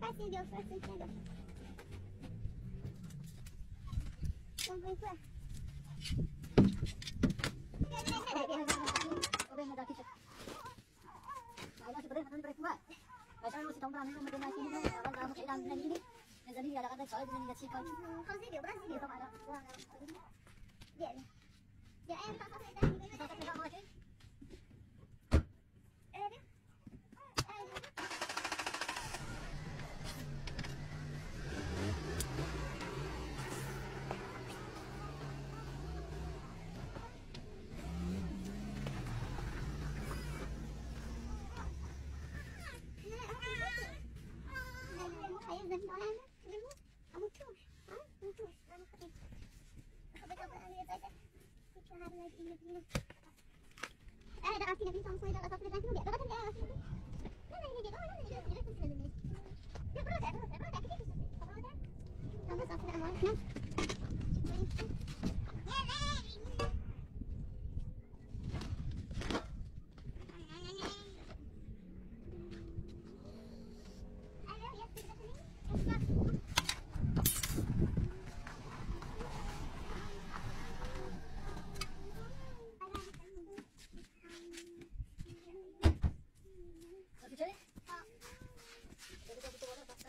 Fácil, deu Dia, dia, dia, dia, dia, Eh, dah api nak bintang, saya